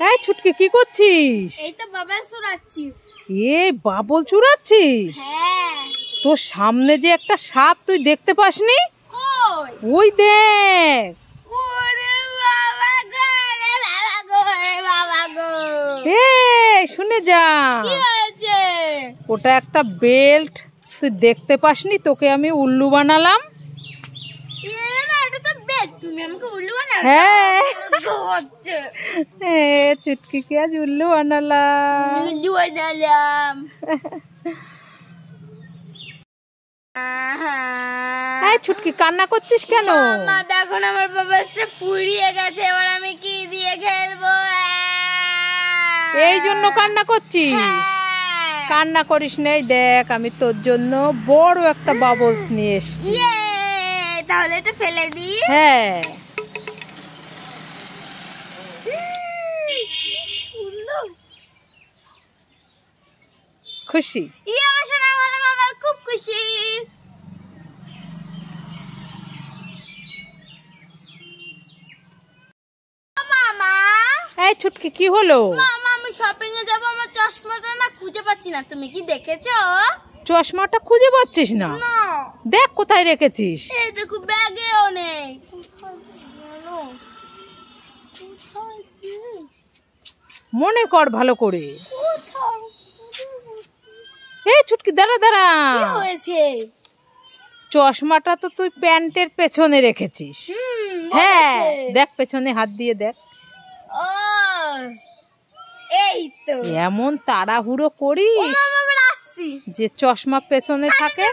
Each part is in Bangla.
এই ছুটকি কি করছিস? এই তো বাবা সুরাচ্ছি এ বাবল চুরাচ্ছিস? হ্যাঁ। তোর সামনে যে একটা সাপ তুই দেখতে পাসনি? কই? ওই দেখ। শুনে যা। ওটা একটা বেল্ট। তুই দেখতে পাসনি? তোকে আমি উল্লু বানালাম। হ্যাঁ। হচ্ছে এ চুটকি কে আজ উল্লু বানালাম? উল্লু বানালাম। এই ছুটকি কান্না করছিস কেন? মা দেখো আমার বাবা সে ফুরিয়ে গেছে এবার আমি কি দিয়ে খেলব? এই জন্য কান্না করছিস? হ্যাঁ। কান্না করিস নেই দেখ আমি তোর জন্য বড় একটা বাবলস নিয়ে এসেছি। ইয়ে তাহলে এটা ফেলে দিই। হ্যাঁ। খুশি? খুব এই ছুটকি কি হলো? মামা আমি শপিং এ যাব আমার চশমাটা না খুঁজে পাচ্ছি না। তুমি কি দেখেছ? চশমাটা খুঁজে পাচ্ছিস না। দেখ কোথায় রেখেছিস। এই দেখো ব্যাগেও নেই? মনে কর ভালো করে? এই ছুটকি দাঁড়া দাঁড়া। হয়েছে? চশমাটা তো তুই প্যান্টের পেছনে রেখেছিস। হ্যাঁ দেখ পেছনে হাত দিয়ে দেখ। এই তো। এমন তাড়াহুড়ো করিস যে চশমা পেছনে থাকে?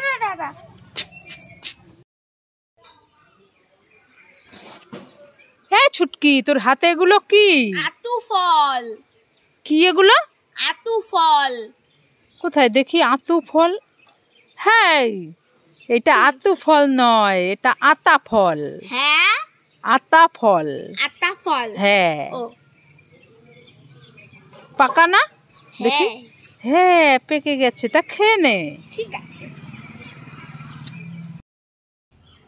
হ্যাঁ ছুটকি তোর হাতে এগুলো কি? আতু ফল। কি এগুলো? আতু ফল। কোথায়? দেখি আতু ফল। হ্যাঁ এটা আতু ফল নয় এটা আতা ফল। হ্যাঁ? আতা ফল। আতা ফল? হ্যাঁ। পাকা না? দেখি। হ্যাঁ হ্যাঁ পেকে গেছে। তা খেয়ে নে। ঠিক আছে।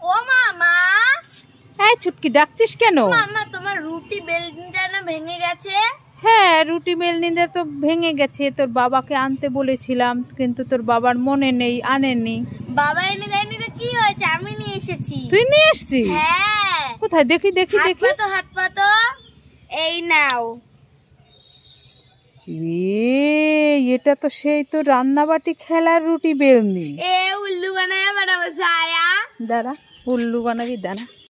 ও মামা! এই ছুটকি ডাকছিস কেন? মামা তোমার রুটি বেলনিটা না ভেঙে গেছে? হ্যাঁ রুটি মেলনিতে তো ভেঙে গেছে। তোর বাবাকে আনতে বলেছিলাম কিন্তু তোর বাবার মনে নেই আনেনি বাবা এনে দেয়নি তো কি হয়েছে? আমি নিয়ে এসেছি। তুই নিয়ে এসছিস? হ্যাঁ। কোথায়? দেখি দেখি হাত দেখি। পাতো হাত পাতো। এই নাও। এ এটা তো সেই তো রান্নাবাটি খেলার রুটি বেলনি। এ উল্লু বানায় বানাবো সায়া দাঁড়া উল্লু বানাবি দাঁড়া।